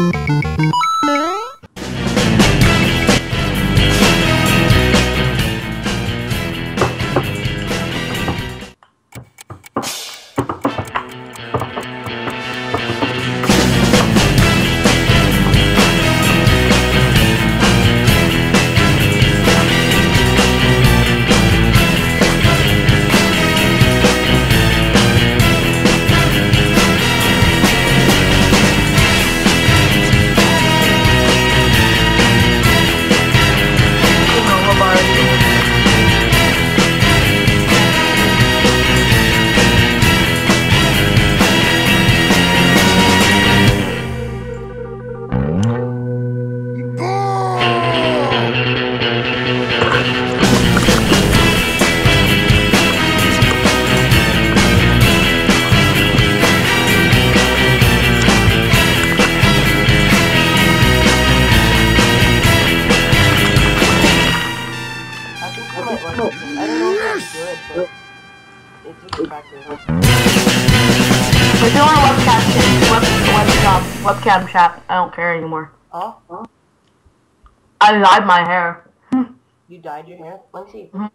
Música don't know if that's good, but it's just. We're doing webcam chat. Web, webcam, webcam chat. I don't care anymore. Oh, I dyed my hair. you dyed your hair? Let me see. Mhm.